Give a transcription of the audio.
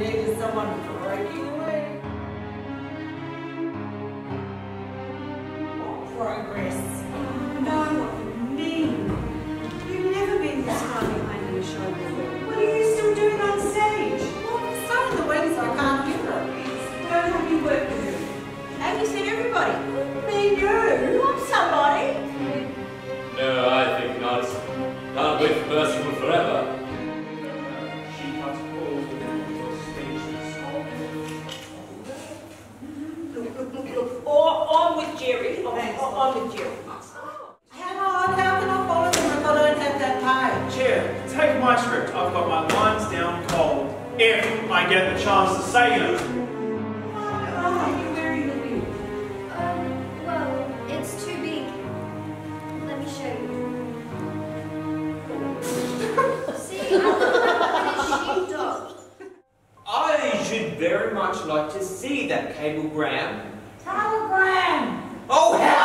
needed someone breaking away. What progress? No, what you mean? You've never been this far behind in a show before. What are you still doing on stage? Well, I'm the wedding so I can't hear her. Don't have you work with her. Have you seen everybody? Me, you. I'm somebody. No, I think not. Can't wait for Percival forever. With Gerry. Or, Thanks. or I'm with Gerry. How, how can I follow them if I don't have that page? Chair, take my script. I've got my lines down cold. If I get the chance to say them. Oh, you're wearing the wig. Um, well, it's too big. Let me show you. See, I look like a sheepdog. I should very much like to see that cablegram. Telegram. Oh hell!